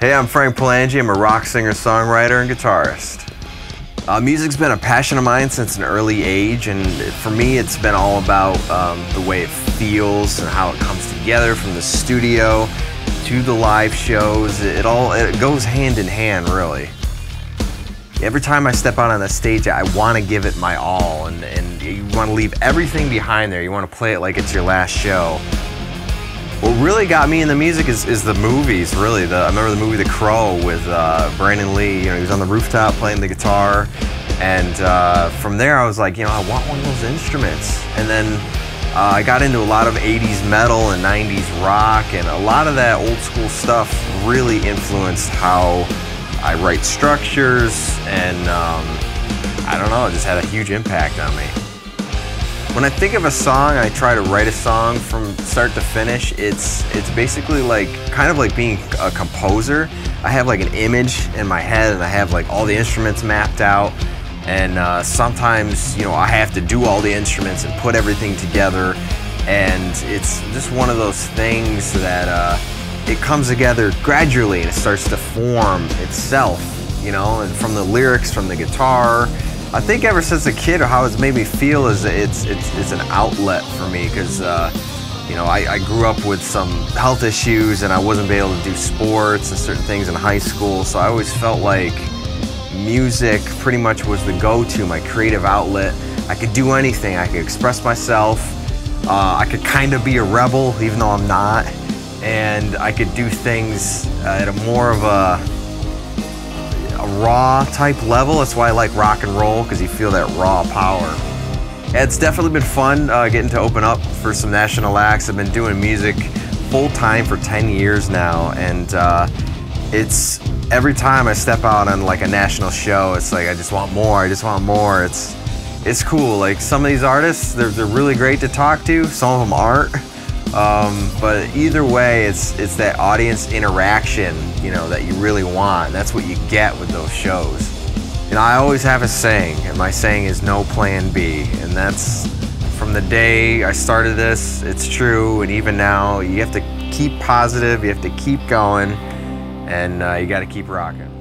Hey, I'm Frank Palangi. I'm a rock singer, songwriter, and guitarist. Uh, music's been a passion of mine since an early age, and for me, it's been all about um, the way it feels and how it comes together from the studio to the live shows. It all it goes hand in hand, really. Every time I step out on the stage, I want to give it my all, and, and you want to leave everything behind there. You want to play it like it's your last show. What really got me in the music is, is the movies, really. The, I remember the movie The Crow with uh, Brandon Lee. You know, he was on the rooftop playing the guitar. And uh, from there, I was like, you know, I want one of those instruments. And then uh, I got into a lot of 80s metal and 90s rock, and a lot of that old school stuff really influenced how I write structures, and um, I don't know, it just had a huge impact on me. When I think of a song, I try to write a song from start to finish. It's it's basically like kind of like being a composer. I have like an image in my head, and I have like all the instruments mapped out. And uh, sometimes, you know, I have to do all the instruments and put everything together. And it's just one of those things that uh, it comes together gradually and it starts to form itself, you know, and from the lyrics, from the guitar, I think ever since a kid, or how it's made me feel is it's it's, it's an outlet for me because uh, you know I, I, grew up with some health issues and I wasn't able to do sports and certain things in high school, so I always felt like music pretty much was the go-to, my creative outlet. I could do anything. I could express myself. Uh, I could kind of be a rebel, even though I'm not, and I could do things at a more of a raw type level. That's why I like rock and roll because you feel that raw power. it's definitely been fun uh, getting to open up for some national acts. I've been doing music full time for 10 years now, and uh, it's every time I step out on like a national show, it's like I just want more. I just want more. It's it's cool. Like some of these artists, they're, they're really great to talk to. Some of them aren't. Um, but either way, it's it's that audience interaction, you know, that you really want. That's what you get with those shows. And I always have a saying, and my saying is no plan B. And that's from the day I started this, it's true. And even now, you have to keep positive, you have to keep going, and uh, you got to keep rocking.